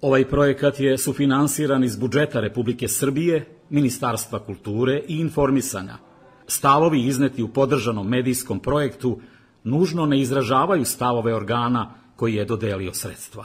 Ovaj projekat je sufinansiran iz budžeta Republike Srbije, Ministarstva kulture i informisanja. Stavovi izneti u podržanom medijskom projektu nužno ne izražavaju stavove organa koji je dodelio sredstva.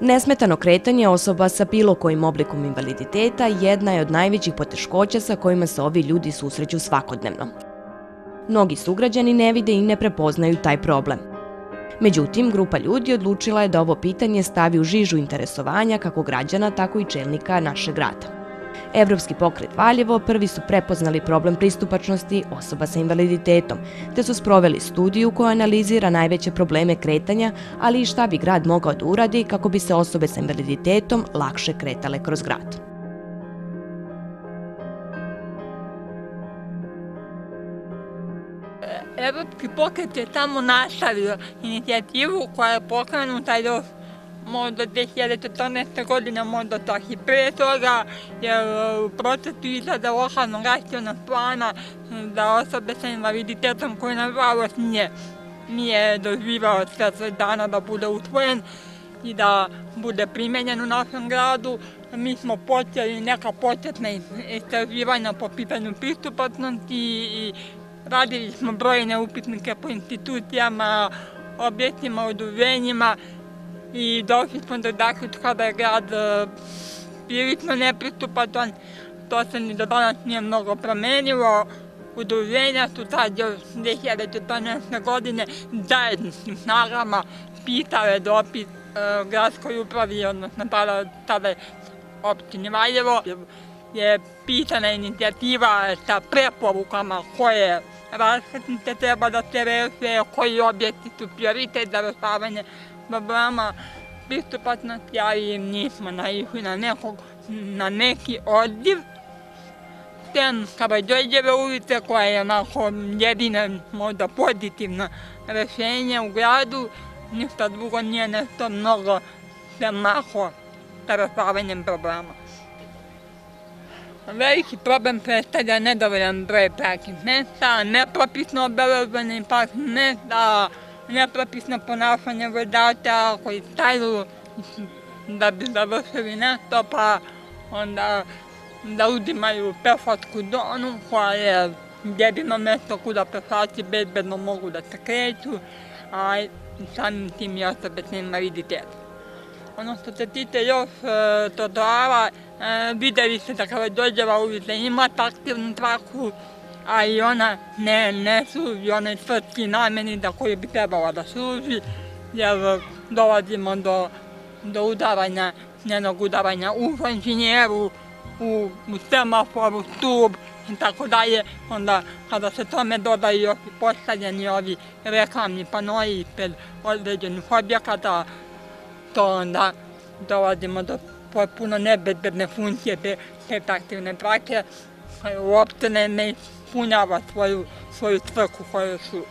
Nesmetano kretanje osoba sa bilo kojim oblikom invaliditeta jedna je od najvećih poteškoća sa kojima se ovi ljudi susreću svakodnevno. Mnogi sugrađani ne vide i ne prepoznaju taj problem. Međutim, grupa ljudi odlučila je da ovo pitanje stavi u žižu interesovanja kako građana, tako i čelnika našeg grada. Evropski pokret Valjevo prvi su prepoznali problem pristupačnosti osoba sa invaliditetom, te su sproveli studiju koja analizira najveće probleme kretanja, ali i šta bi grad mogao da uradi kako bi se osobe sa invaliditetom lakše kretale kroz grad. Evropski pokret je tamo nastavio inicijativu koja je pokrenuta još možda 2014. godine, možda čak i pre toga, jer e, u procesu izrada lokalnog aktivnog plana da osobe sa invaliditetom koji nažalost nije, nije doživao sve dana da bude usvojen i da bude primenjen u našem gradu. Mi smo počeli neka početna istraživanja po pitanju pristupačnosti i radili smo brojne upitnike po institucijama, objektima, udruženjima i došli smo do zaključka da je grad e, prilično nepristupačan. To se ni do danas nije mnogo promenilo. Udruženja su sad još 2014. godine zajedničnim snagama pisale dopis e, gradskoj upravi, odnosno tada, tada opštini Valjevo, je pisana inicijativa sa preporukama koje raskrsnice treba da se reše, koji objekti su prioritet za rešavanje problema pristupačnosti, ali nismo naišli na nekog, na neki odziv. Sem Karađorđeve ulice koja je onako jedina možda pozitivna rešenje u gradu, ništa drugo nije nešto mnogo semaho sa rešavanjem problema. Veliki problem predstavlja nedovoljan broj parking mesta, nepropisno obeleženi parking mesta, nepropisno ponašanje vozača koji staju da bi završili nešto, pa onda da uzimaju pešačku zonu koja je jedino mesto kuda pešači bezbedno mogu da se kreću, a samim tim i osobe s invaliditetom. Ono što se tiče još e, trotoara, e, videli ste da kada dođeva ulica ima taktivnu traku, a i ona ne, ne služi onaj srpski nameni da koji bi trebala da služi, jer dolazimo do, do udaranja, njenog udaranja u inženjeru, u, u semaforu, stub i tako dalje, onda kada se tome dodaju još i postavljeni ovi reklamni panoji pred određenih objekata, to onda dolazimo do potpuno nebezbedne funkcije te, te taktivne trake, uopšte ne, ne ispunjava svoju, svoju svrhu koju su.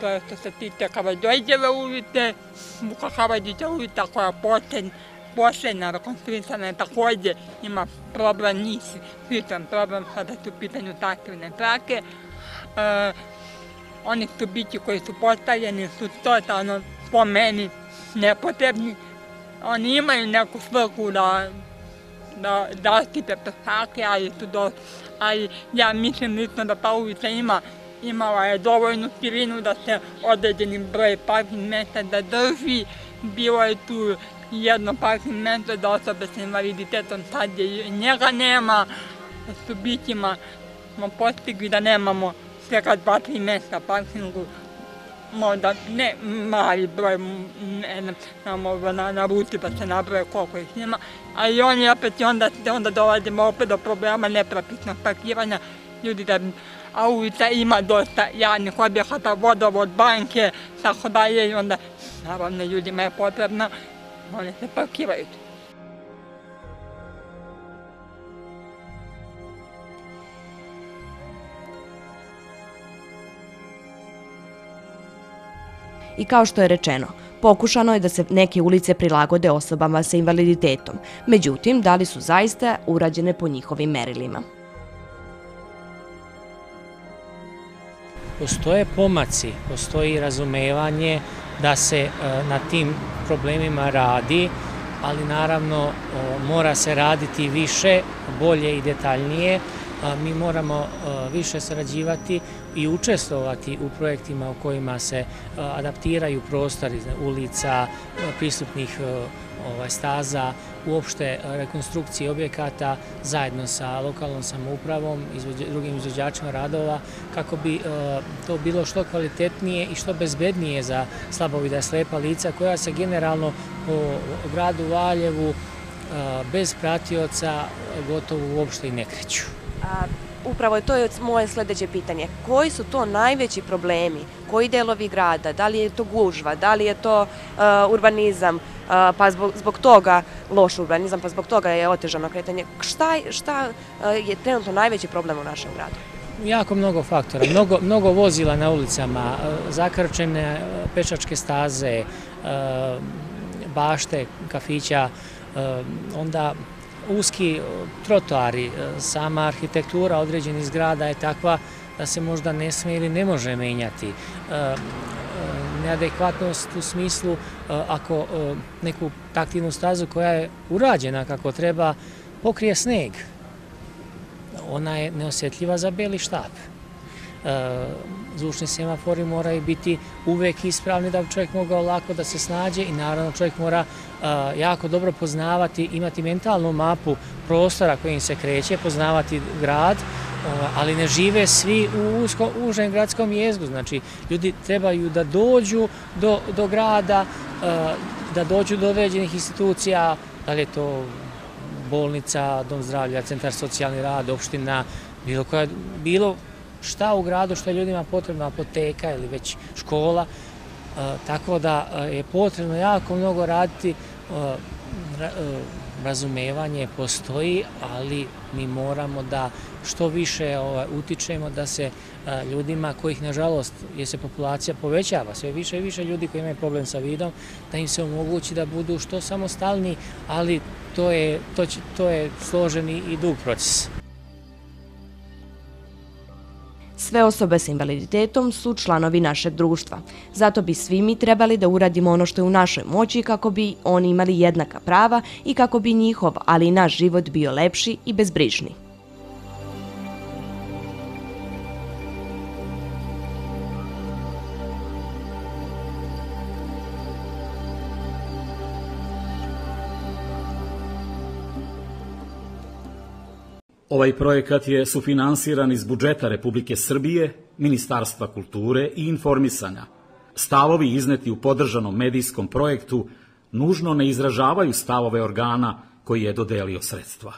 To je što se tiče Kavađojđeve ulice, Vuka Kavađića ulica koja je posljednja, posljednja rekonstruisana je takođe ima problem njih, sličan problem kada su u pitanju taktivne trake. E, oni stubići koji su postavljeni su totalno po meni nepotrebni. Oni imaju neku svrhu da da zaštite pešake, ali su do, ali ja mislim lično da ta ulica ima imala je dovoljnu širinu da se određeni broj parking mesta da drži. Bilo je tu jedno parking mesto da osobe sa invaliditetom sad je njega nema. S bićima smo postigli da nemamo svega dva, tri mesta parkingu možda ne mali broj ne, na, na, na ruti pa se nabroje koliko ih ima, a i oni opet i onda, onda dolazimo opet do problema nepropisnog parkiranja. Ljudi da a ulica ima dosta javnih objekata, vodovod, banke, tako dalje i onda naravno ljudima je potrebno, oni se parkiraju. I kao što je rečeno, pokušano je da se neke ulice prilagode osobama sa invaliditetom. Međutim, da li su zaista urađene po njihovim merilima? Postoje pomaci, postoji razumevanje da se e, na tim problemima radi, ali naravno mora se raditi više, bolje i detaljnije. Mi moramo više sarađivati i učestvovati u projektima u kojima se adaptiraju prostori ulica, pristupnih ovaj, staza, uopšte rekonstrukcije objekata zajedno sa lokalnom samoupravom i drugim izvođačima radova kako bi to bilo što kvalitetnije i što bezbednije za slabovida slepa lica koja se generalno po gradu Valjevu bez pratioca gotovo uopšte i ne kreću. Upravo je to je moje sledeće pitanje. Koji su to najveći problemi? Koji delovi grada? Da li je to gužva? Da li je to uh, urbanizam? Uh, pa zbog, zbog toga loš urbanizam, pa zbog toga je otežano kretanje. Šta, šta uh, je trenutno najveći problem u našem gradu? Jako mnogo faktora, mnogo, mnogo vozila na ulicama, zakrčene pešačke staze, bašte, kafića, onda uski e, trotoari, e, sama arhitektura određenih zgrada je takva da se možda ne sme ili ne može menjati. E, neadekvatnost u smislu ako neku taktivnu stazu koja je urađena kako treba pokrije sneg, ona je neosjetljiva za beli štap zvučni semafori moraju biti uvek ispravni da bi čovjek mogao lako da se snađe i naravno čovjek mora jako dobro poznavati, imati mentalnu mapu prostora kojim se kreće, poznavati grad, ali ne žive svi u usko, užem gradskom jezgu. Znači, ljudi trebaju da dođu do, do grada, da dođu do određenih institucija, da li je to bolnica, dom zdravlja, centar socijalni rad, opština, bilo, koja, bilo šta u gradu, što je ljudima potrebna apoteka ili već škola, e, tako da e, je potrebno jako mnogo raditi, e, razumevanje postoji, ali mi moramo da što više ovaj, utičemo da se ljudima kojih nažalost je se populacija povećava, sve više i više ljudi koji imaju problem sa vidom, da im se omogući da budu što samostalni, ali to je, to, to je složeni i dug proces. Sve osobe s invaliditetom su članovi našeg društva. Zato bi svi mi trebali da uradimo ono što je u našoj moći kako bi oni imali jednaka prava i kako bi njihov, ali i naš život bio lepši i bezbrižni. Ovaj projekat je sufinansiran iz budžeta Republike Srbije, Ministarstva kulture i informisanja. Stavovi izneti u podržanom medijskom projektu nužno ne izražavaju stavove organa koji je dodelio sredstva.